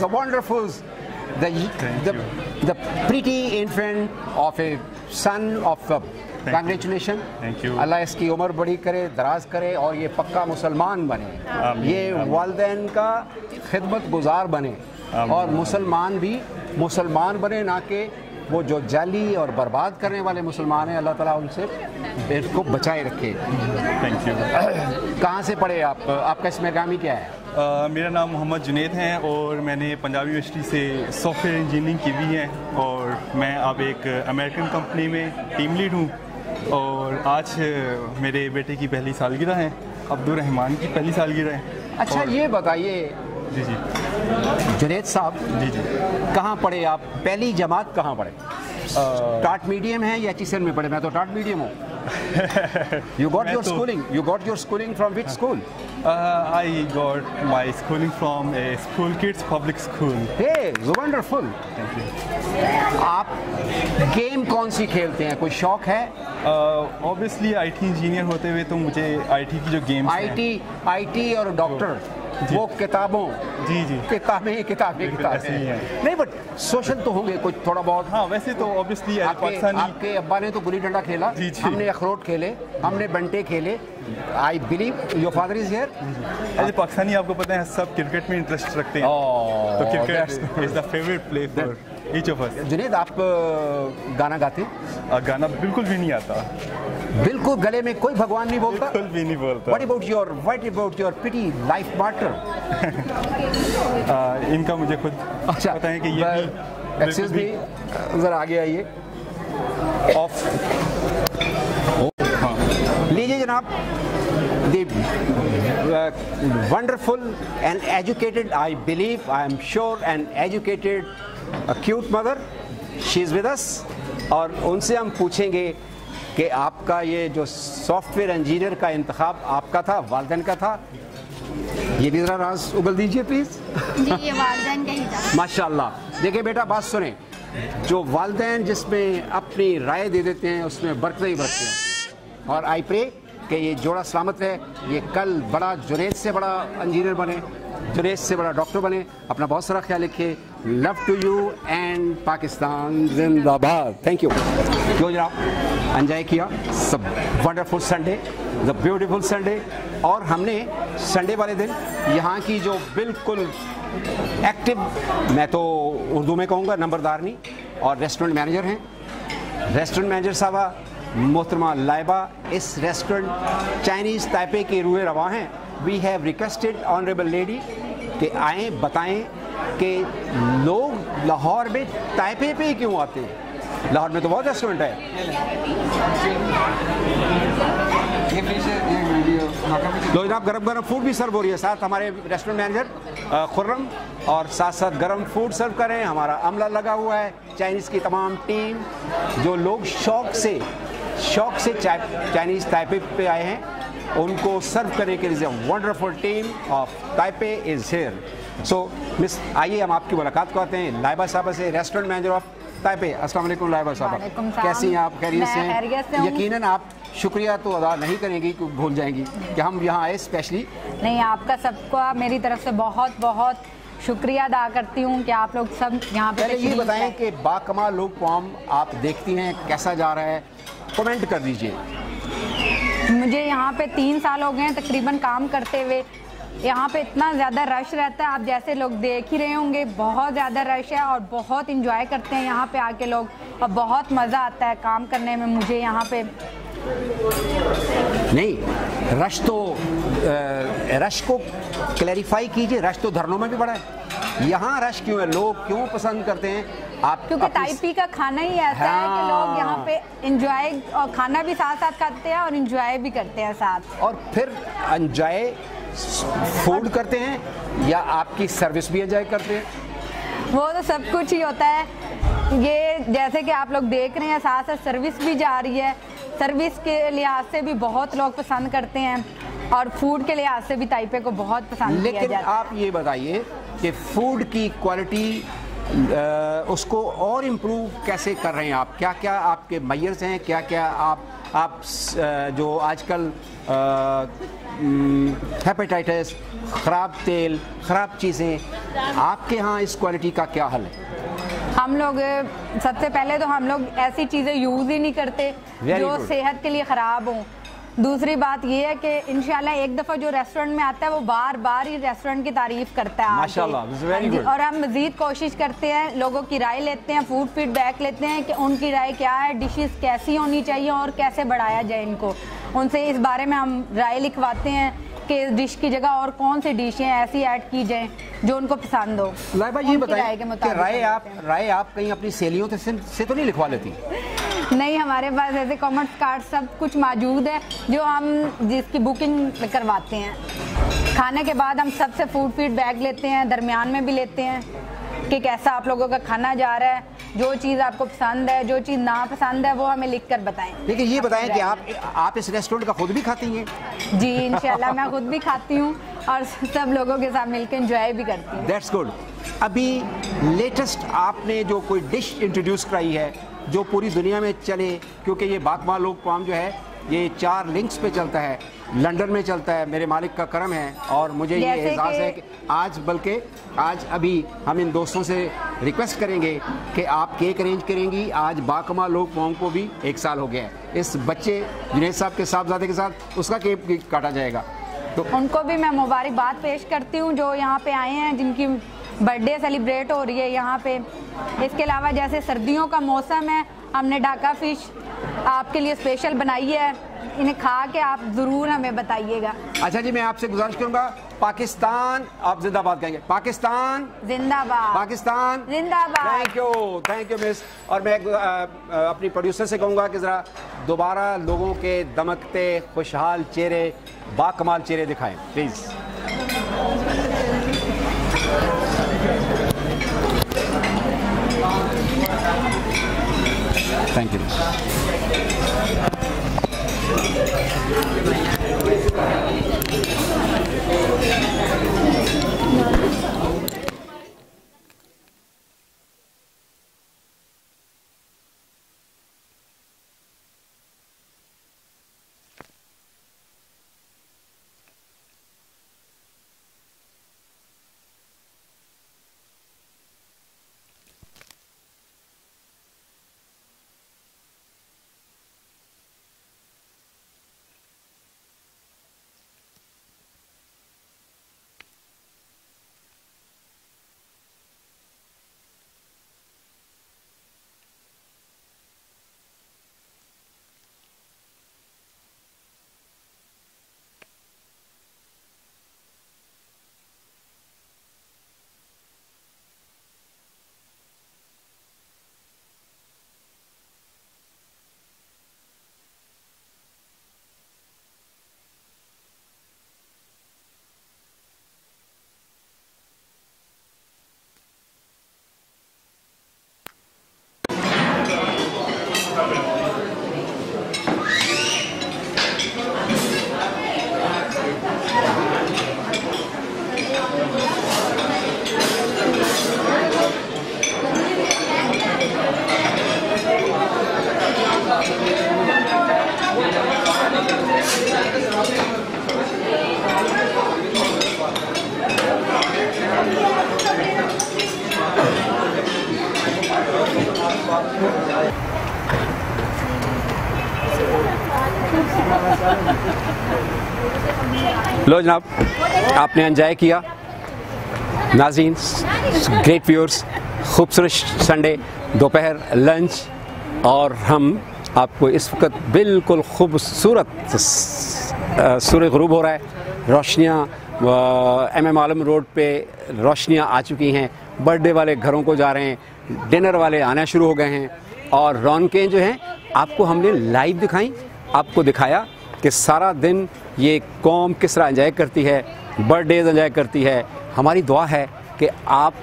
the wonderful, the, the, the pretty infant of a son of a congratulations Thank you. اللہ اس کی عمر بڑی کرے دراز کرے اور یہ پکا مسلمان بنے یہ۔ والدین کا خدمت گزار بنے۔ اور مسلمان بھی مسلمان بنے نہ کہ وہ جو جعلی اور برباد کرنے والے مسلمان ہیں اللہ تعالیٰ ان سے اس کو بچائے رکھے تھینک یو کہاں سے پڑھے آپ آپ کا اس میں گامی کیا ہے میرا نام محمد جنید ہے اور میں نے پنجاب یونیورسٹی سے سافٹ ویئر انجینئرنگ کی بھی ہے اور میں اب ایک امریکن کمپنی میں ٹیم لیڈ ہوں اور آج میرے بیٹے کی پہلی سالگرہ ہے عبد الرحمان کی پہلی سالگرہ ہے۔ اچھا یہ بتائیے جی جی۔ جنید صاحب جی جی۔ کہاں پڑھے آپ؟ پہلی جماعت کہاں پڑھے؟ ٹاٹ میڈیم ہے یا ایچ میں پڑھے؟ میں تو ٹاٹ میڈیم ہوں۔ You schooling you which school I schooling from kids public you آپ گیم کون سی کھیلتے ہیں؟ کوئی شوق ہے؟ اوبیسلی آئی ٹی انجینئر ہوتے ہوئے تو مجھے آئی ٹی کی جو games IT I T اور ڈاکٹر۔ وہ کتابوں۔ جی جی۔ کتابیں کتابیں کتابیں۔ نہیں بٹ سوشل تو ہوں گے کچھ تھوڑا بہت۔ ہاں ویسے تو اوبیسلی آپ کے پاکستانی آپ کے ابا نے تو گلی ڈنڈا کھیلا۔ جی، جی۔ ہم نے اخروٹ کھیلے ہم نے بنٹے کھیلے۔ I believe your father is here ایسے پاکستانی آپ کو پتہ ہے سب کرکٹ میں انٹرسٹ رکھتے ہیں۔ تو cricket is the favourite play for each of us Junaid آپ گانا گاتے؟ گانا بالکل بھی نہیں آتا۔ بالکل گلے میں کوئی بھگوان نہیں بولتا؟ بالکل بھی نہیں بولتا۔ What about your what about your petty life mortar ah, ان کا مجھے خود اچھا پتہ ہے کہ یہ بالکل بھی ذرا آگے آئیے۔ آف ہاں۔ لیجیے جناب the wonderful and educated I believe I am sure and educated cute mother she is with us اور ان سے ہم پوچھیں گے کہ آپ کا یہ جو سافٹ ویئر انجینئر کا انتخاب آپ کا تھا والدین کا تھا؟ یہ بھی ذرا راز اگل دیجیے پلیز یہ والدین کا ہی تھا۔ ماشاء اللہ دیکھیں بیٹا بات سنیں۔ جو والدین جس میں اپنی رائے دے دیتے ہیں اس میں برکتیں ہی برکتیں۔ اور آئی پرے کہ یہ جوڑا سلامت ہے یہ کل بڑا جنید سے بڑا انجینئر بنے جنید سے بڑا ڈاکٹر بنے، اپنا بہت سارا خیال رکھیے۔ Love to you and Pakistan زندہ باد. تھینک یو کیوں جناب انجوائے کیا، سب wonderful Sunday the beautiful Sunday اور ہم نے سنڈے والے دن یہاں کی جو بالکل ایکٹیو میں تو اردو میں کہوں گا نمبردارنی اور ریسٹورنٹ مینیجر ہیں۔ ریسٹورنٹ مینیجر صاحبہ محترمہ لائبہ، اس ریسٹورنٹ چائنیز تائپے کے روئے رواں ہیں۔ We have requested honourable lady کہ آئیں، بتائیں کہ لوگ لاہور میں تائپے پہ کیوں آتے ہیں؟ لاہور میں تو بہت ریسٹورنٹ ہے۔ لو جناب، گرم گرم فوڈ بھی سرو ہو رہی ہے۔ ساتھ ہمارے ریسٹورنٹ مینیجر خرم، اور ساتھ ساتھ گرم فوڈ سرو کر رہے ہیں ہمارا عملہ لگا ہوا ہے۔ چائنیز کی تمام ٹیم جو لوگ شوق سے شوق سے چائنیز تائپے پہ آئے ہیں۔ ان کو سرو کرنے کے لیے wonderful team of Taipei is here so miss آئیے ہم آپ کی ملاقات کو آتے ہیں۔ لائبہ صاحبہ سے ریسٹورنٹ مینیجر آف تائپے۔ السلام علیکم لائبہ صاحبہ۔ کیسی ہیں آپ؟ خیریت سے۔ یقیناً آپ شکریہ تو ادا نہیں کریں گی بھول جائیں گی کہ ہم یہاں آئے اسپیشلی نہیں آپ کا سب کا میری طرف سے بہت بہت شکریہ ادا کرتی ہوں کہ آپ لوگ سب یہاں پہ یہ بتائیں۔ کہ با کمال لوگ قوم آپ دیکھتی ہیں کیسا جا رہا ہے؟ کومنٹ کر دیجیے۔ مجھے یہاں پہ تین سال ہو گئے ہیں تقریباً کام کرتے ہوئے۔ یہاں پہ اتنا زیادہ رش رہتا ہے آپ جیسے لوگ دیکھ ہی رہے ہوں گے بہت زیادہ رش ہے اور بہت انجوائے کرتے ہیں یہاں پہ آ کے لوگ۔ اور بہت مزہ آتا ہے کام کرنے میں مجھے یہاں پہ۔ نہیں رش تو رش کو کلیریفائی کیجیے رش تو دھرنوں میں بھی بڑا ہے۔ یہاں رش کیوں ہے؟ لوگ کیوں پسند کرتے ہیں؟ آپ کیونکہ اپنی- ٹائپی کا کھانا ہی ایسا ہے کہ لوگ یہاں پہ انجوائے اور کھانا بھی ساتھ ساتھ کھاتے ہیں اور انجوائے بھی کرتے ہیں ساتھ۔ اور پھر انجوائے فوڈ کرتے ہیں یا آپ کی سروس بھی انجوائے کرتے ہیں؟ وہ تو سب کچھ ہی ہوتا ہے۔ یہ جیسے کہ آپ لوگ دیکھ رہے ہیں ساتھ ساتھ سروس بھی جا رہی ہے۔ سروس کے لحاظ سے بھی بہت لوگ پسند کرتے ہیں۔ اور فوڈ کے لحاظ سے بھی تائپے کو بہت پسند کیا لیکن جاتا ہے۔ آپ یہ بتائیے کہ فوڈ کی کوالٹی اس کو اور امپروو کیسے کر رہے ہیں آپ؟ کیا کیا آپ کے میئرز ہیں؟ کیا کیا آپ آپ جو آج کل ہیپیٹائٹس خراب تیل خراب چیزیں آپ کے ہاں اس کوالٹی کا کیا حل ہے؟ ہم لوگ سب سے پہلے تو ہم لوگ ایسی چیزیں یوز ہی نہیں کرتے جو. صحت کے لیے خراب ہوں۔ دوسری بات یہ ہے کہ انشاءاللہ ایک دفعہ جو ریسٹورنٹ میں آتا ہے وہ بار بار ہی ریسٹورنٹ کی تعریف کرتا ہے۔ ماشاءاللہ, ہاں جی،. اور ہم مزید کوشش کرتے ہیں لوگوں کی رائے لیتے ہیں فوڈ فیڈ بیک لیتے ہیں کہ ان کی رائے کیا ہے ڈشز کیسی ہونی چاہیے اور کیسے بڑھایا جائے ان کو ان سے اس بارے میں ہم رائے لکھواتے ہیں کہ ڈش کی جگہ اور کون سی ڈشیں ایسی ایڈ کی جائیں جو ان کو پسند ہو لائبہ یہ بتائیں کہ رائے آپ کرتے رائے آپ کہیں اپنی سیلیوں سے تو نہیں لکھوا لیتی نہیں ہمارے پاس ایسے کامرس کارڈ سب کچھ موجود ہے جو ہم جس کی بکنگ کرواتے ہیں۔ کھانے کے بعد ہم سب سے فوڈ فیڈ بیگ لیتے ہیں درمیان میں بھی لیتے ہیں کہ کیسا آپ لوگوں کا کھانا جا رہا ہے جو چیز آپ کو پسند ہے جو چیز ناپسند ہے وہ ہمیں لکھ کر بتائیں۔ لیکن یہ بتائیں کہ آپ آپ اس ریسٹورنٹ کا خود بھی کھاتی ہیں؟ جی انشاءاللہ میں خود بھی کھاتی ہوں اور سب لوگوں کے ساتھ مل کے انجوائے بھی کرتی ہوں۔ دیٹس گڈ ابھی لیٹسٹ آپ نے جو کوئی ڈش انٹروڈیوس کرائی ہے جو پوری دنیا میں چلے کیونکہ یہ باکما لوگ قوم جو ہے یہ چار لنکس پہ چلتا ہے۔ لنڈن میں چلتا ہے میرے مالک کا کرم ہے۔ اور مجھے یہ احساس ہے کہ آج بلکہ آج ابھی ہم ان دوستوں سے ریکویسٹ کریں گے کہ آپ کیک ارینج کریں گی۔ آج باکما لوگ قوم کو بھی ایک سال ہو گیا ہے۔ اس بچے جنید صاحب کے صاحبزادے کے ساتھ اس کا کیک کاٹا جائے گا۔ تو ان کو بھی میں مبارکباد پیش کرتی ہوں جو یہاں پہ آئے ہیں جن کی برتھ ڈے سیلیبریٹ ہو رہی ہے یہاں پہ۔ اس کے علاوہ جیسے سردیوں کا موسم ہے ہم نے ڈاکا فش آپ کے لیے اسپیشل بنائی ہے۔ انہیں کھا کے آپ ضرور ہمیں بتائیے گا۔ اچھا جی میں آپ سے گزارش کروں گا پاکستان آپ زندہ باد کہیں گے۔ پاکستان۔ زندہ باد پاکستان۔ زندہ باد thank you thank you miss اور میں اپنی پروڈیوسر سے کہوں گا کہ ذرا دوبارہ لوگوں کے دمکتے خوشحال چہرے با کمال چہرے دکھائیں۔ پلیز تھینک یو لو جناب، آپ نے انجوائے کیا۔ ناظرین گریٹ ویورس خوبصورت سنڈے دوپہر لنچ اور ہم آپ کو اس وقت بالکل خوبصورت سورج غروب ہو رہا ہے۔ روشنیاں ایم ایم عالم روڈ پہ روشنیاں آ چکی ہیں۔ برتھ ڈے والے گھروں کو جا رہے ہیں۔ ڈنر والے آنا شروع ہو گئے ہیں۔ اور رونقیں جو ہیں، آپ کو ہم نے لائیو دکھائیں۔ آپ کو دکھایا کہ سارا دن یہ قوم کس طرح انجوائے کرتی ہے برتھ ڈیز انجوائے کرتی ہے۔ ہماری دعا ہے کہ آپ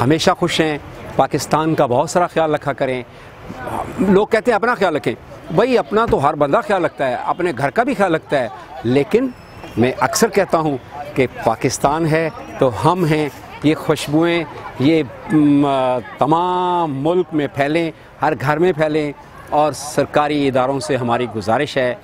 ہمیشہ خوش ہیں، پاکستان کا بہت سارا خیال رکھا کریں۔ لوگ کہتے ہیں اپنا خیال رکھیں۔ بھائی، اپنا تو ہر بندہ خیال رکھتا ہے، اپنے گھر کا بھی خیال رکھتا ہے۔ لیکن میں اکثر کہتا ہوں کہ پاکستان ہے تو ہم ہیں، یہ خوشبوئیں، یہ تمام ملک میں پھیلیں، ہر گھر میں پھیلیں۔ اور سرکاری اداروں سے ہماری گزارش ہے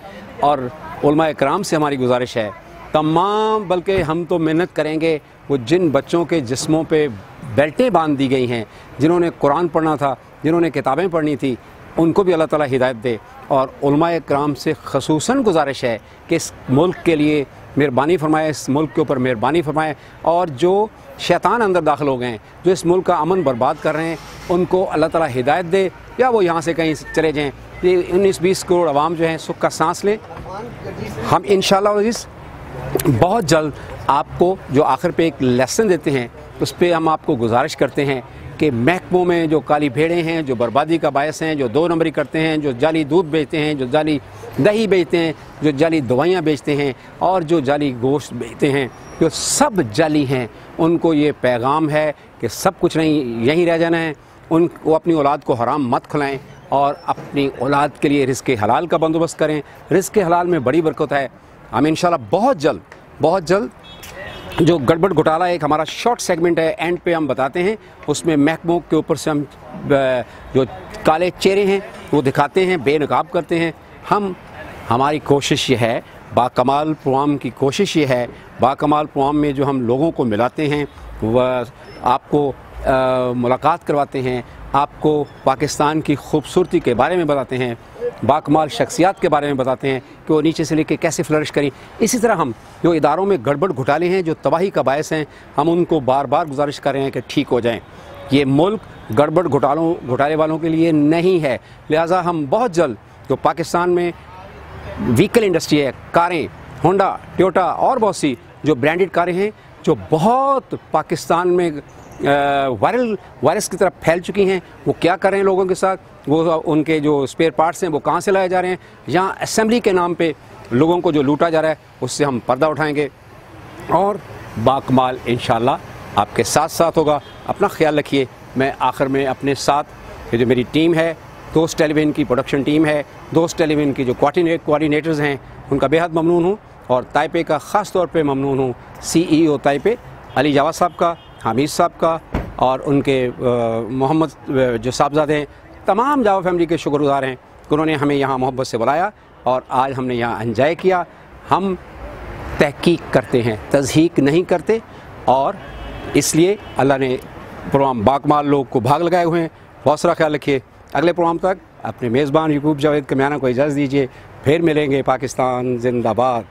اور علماء اکرام سے ہماری گزارش ہے۔ تمام، بلکہ ہم تو محنت کریں گے، وہ جن بچوں کے جسموں پہ بیلٹیں باندھ دی گئی ہیں، جنہوں نے قرآن پڑھنا تھا، جنہوں نے کتابیں پڑھنی تھی ان کو بھی اللہ تعالیٰ ہدایت دے۔ اور علماء کرام سے خصوصاً گزارش ہے کہ اس ملک کے لیے مہربانی فرمائے، اس ملک کے اوپر مہربانی فرمائے اور جو شیطان اندر داخل ہو گئے ہیں جو اس ملک کا امن برباد کر رہے ہیں، ان کو اللہ تعالیٰ ہدایت دے یا وہ یہاں سے کہیں چلے جائیں۔ یہ انیس بیس کروڑ عوام جو ہیں، سکھ کا سانس لیں۔ ہم انشاءاللہ عزیز، بہت جلد آپ کو جو آخر پہ ایک لیسن دیتے ہیں اس پہ ہم آپ کو گزارش کرتے ہیں کہ محکموں میں جو کالی بھیڑیں ہیں، جو بربادی کا باعث ہیں، جو دو نمبری کرتے ہیں، جو جعلی دودھ بیچتے ہیں، جو جعلی دہی بیچتے ہیں، جو جعلی دوائیاں بیچتے ہیں اور جو جعلی گوشت بیچتے ہیں، جو سب جعلی ہیں، ان کو یہ پیغام ہے کہ سب کچھ نہیں، یہیں رہ جانا ہے۔ ان کو اپنی اولاد کو حرام مت کھلائیں اور اپنی اولاد کے لیے رزق حلال کا بندوبست کریں۔ رزق حلال میں بڑی برکت ہے۔ ہم انشاءاللہ بہت جلد بہت جلد جو گڑبڑ گھوٹالا ایک ہمارا شارٹ سیگمنٹ ہے اینڈ پہ ہم بتاتے ہیں۔ اس میں محکموں کے اوپر سے ہم جو کالے چہرے ہیں، وہ دکھاتے ہیں، بے نقاب کرتے ہیں۔ ہم، ہماری کوشش یہ ہے، با کمال پروام کی کوشش یہ ہے۔ با کمال پروام میں جو ہم لوگوں کو ملاتے ہیں، وہ آپ کو ملاقات کرواتے ہیں۔ آپ کو پاکستان کی خوبصورتی کے بارے میں بتاتے ہیں، باکمال شخصیات کے بارے میں بتاتے ہیں کہ وہ نیچے سے لے کے کیسے فلرش کریں۔ اسی طرح ہم جو اداروں میں گڑبڑ گھٹالے ہیں، جو تباہی کا باعث ہیں، ہم ان کو بار بار گزارش کر رہے ہیں کہ ٹھیک ہو جائیں۔ یہ ملک گڑبڑ گھٹالوں، گھٹالے والوں کے لیے نہیں ہے۔ لہٰذا ہم بہت جلد جو پاکستان میں ویکل انڈسٹری ہے، کاریں، ہونڈا ٹیوٹا اور بہت سی جو برانڈڈ کاریں ہیں، جو بہت پاکستان میں وائرل، وائرس کی طرف پھیل چکی ہیں۔ وہ کیا کر رہے ہیں لوگوں کے ساتھ؟ وہ ان کے جو اسپیئر پارٹس ہیں، وہ کہاں سے لائے جا رہے ہیں؟ یہاں اسمبلی کے نام پہ لوگوں کو جو لوٹا جا رہا ہے، اس سے ہم پردہ اٹھائیں گے۔ اور باکمال انشاءاللہ آپ کے ساتھ ساتھ ہوگا۔ اپنا خیال رکھیے، میں آخر میں اپنے ساتھ جو میری ٹیم ہے، دوست ٹیلی ویژن کی پروڈکشن ٹیم ہے۔ دوست ٹیلی ویژن کی جو کوارڈینیٹرز ہیں، ان کا بے حد ممنون ہوں۔ اور تائپے کا خاص طور پہ ممنون ہوں سی ای او تائپے علی جاوا صاحب کا۔ حمید صاحب کا اور ان کے محمد جو صاحبزادے ہیں، تمام جاوا فیملی کے شکر گزار ہیں کہ انہوں نے ہمیں یہاں محبت سے بلایا اور آج ہم نے یہاں انجوائے کیا۔ ہم تحقیق کرتے ہیں، تضحیق نہیں کرتے اور اس لیے اللہ نے پروگرام باکمال لوگ کو بھاگ لگائے ہوئے ہیں۔ بہت سارا خیال رکھیے۔ اگلے پروگرام تک اپنے میزبان یقوب جاوید کمیانہ کو اجازت دیجیے۔ پھر ملیں گے پاکستان زندہ باد۔